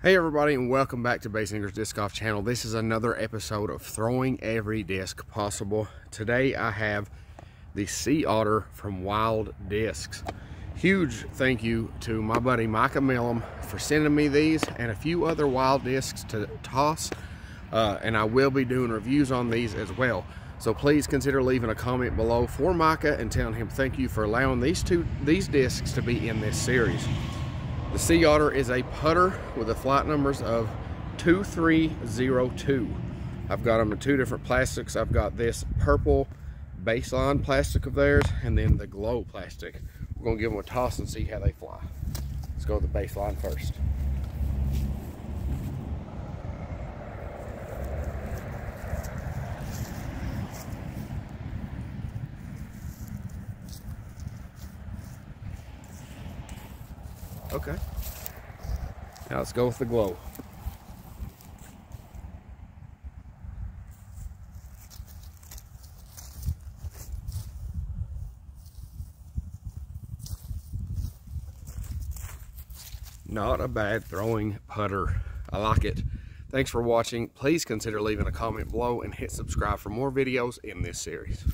Hey everybody and welcome back to Baysinger's Disc Golf channel. This is another episode of throwing every disc possible. Today I have the Sea Otter from Wild Discs. Huge thank you to my buddy Micah Milam for sending me these and a few other wild discs to toss. Uh, and I will be doing reviews on these as well. So please consider leaving a comment below for Micah and telling him thank you for allowing these two these discs to be in this series. The Sea Otter is a putter with the flight numbers of 2302. I've got them in two different plastics. I've got this purple baseline plastic of theirs and then the glow plastic. We're gonna give them a toss and see how they fly. Let's go with the baseline first. Okay. Now let's go with the glow. Not a bad throwing putter. I like it. Thanks for watching. Please consider leaving a comment below and hit subscribe for more videos in this series.